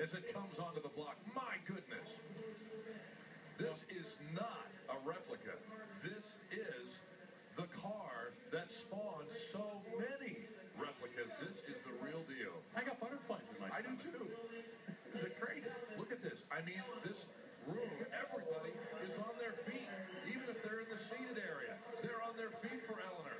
as it comes onto the block. My goodness. This is not a replica. This is the car that spawned so many replicas. This is the real deal. I got butterflies in my I do stomach. too. Is it crazy? Look at this. I mean, this room, everybody is on their feet. Even if they're in the seated area, they're on their feet for Eleanor.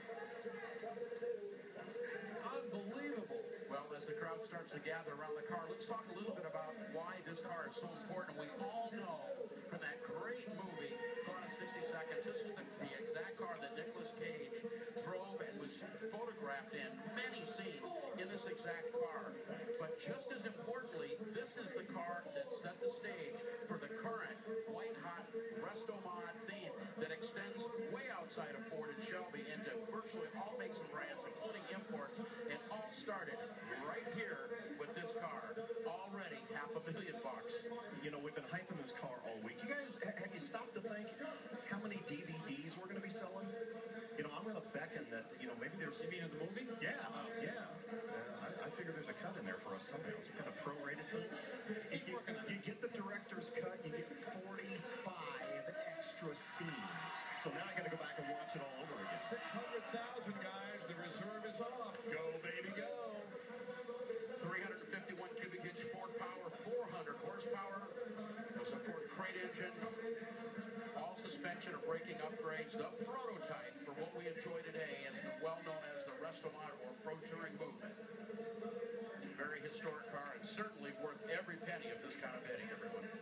Unbelievable. Well, as the crowd starts to gather around the car, let's talk a little bit about why this car is so important. We all know from that great movie, Gone in 60 Seconds, this is the, the exact car that Nicolas Cage drove and was photographed in many scenes in this exact car. But just as importantly, this is the car that set the stage for the current white-hot Restomod theme that extends way outside of Ford and Shelby into virtually all makes and brands, including imports. It all started You mean in the movie? Yeah, uh, yeah. Uh, I, I figure there's a cut in there for us somehow. Some kind of prorated thing. You, you, working on it. you get the director's cut, you get 45 extra scenes. So now I got to go back and watch it all over again. 600,000 guys. The reserve is off. Go, baby, go. 351 cubic inch Ford power, 400 horsepower. There's a Ford crate engine. All suspension and braking upgrades. The historic car and certainly worth every penny of this kind of bidding, everyone.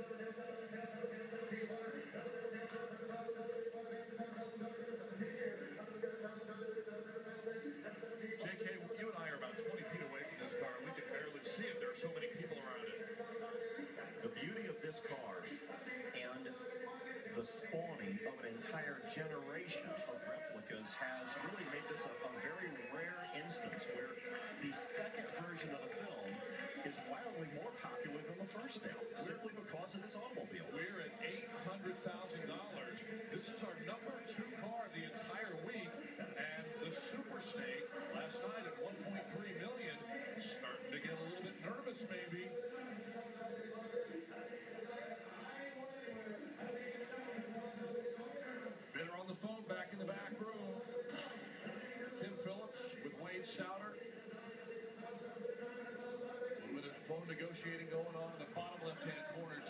The spawning of an entire generation of replicas has really made this a, a very rare instance where the second version of the film is wildly more popular than the first now, simply because of this automobile. We're at $800,000.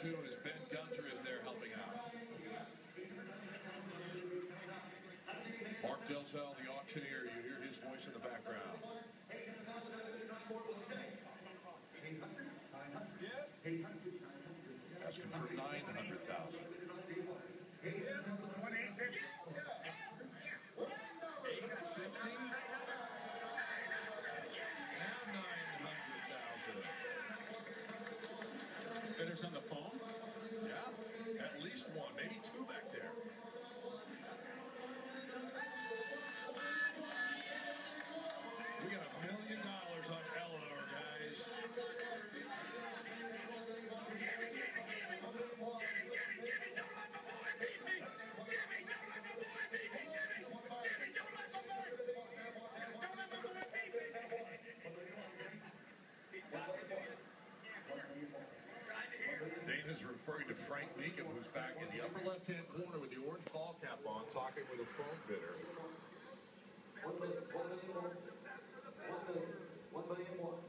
Left-hand corner Frank Mecum, who's back in the upper left-hand corner with the orange ball cap on, talking with a phone bidder. One million, one million more. One million, one million more.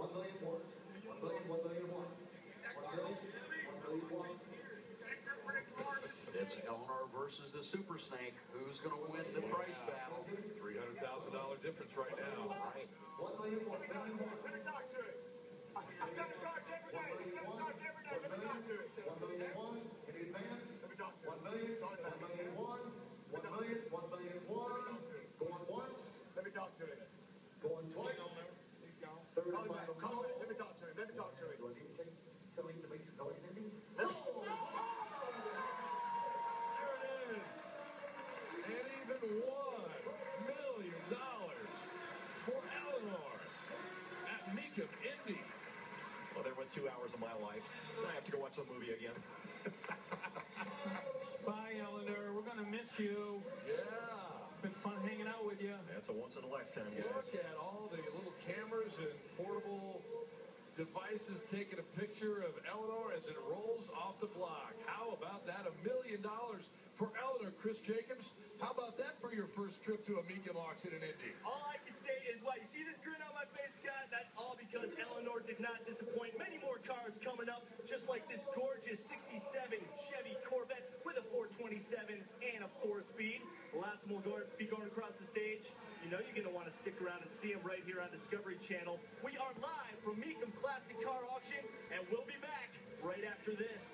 One million more. One million, one million more. One million, one million more. It's Eleanor versus the Super Snake. Who's going to win the price battle? $300,000 difference right now. Right. One million more. Million more. Let me talk to it. I, I send the cards every day. I send the cards every day. Let me talk to it. One million one in advance. Let me talk to One it. million, one million one. One million, one million one. Going once, Let me talk to it. going twice. He's gone. Third Call and him back. final Call call. him. Let me talk to him. Let me talk to him. Do I need to take, tell him to make some noise, Andy? There it is. And even one million dollars for Eleanor at Mecum Indy. Well, there went two hours of my life. I have to go watch the movie again. Bye, Eleanor. We're going to miss you. Yeah. Been fun hanging out with you. That's a once in a lifetime, guys. Look at all the portable devices taking a picture of Eleanor as it rolls off the block. How about that? A million dollars for Eleanor, Chris Jacobs. How about that for your first trip to a Mecum auction in Indy? All I can say is, well, you see this grin on my face, Scott? That's all because Eleanor did not disappoint. Many more cars coming up, just like this gorgeous 67 Chevy Corvette with a 427 and a four-speed. Lots more going, be going across the stage. You know you're going to want to stick around and see them right here on Discovery Channel. We are live from Mecum Auction, and we'll be back right after this.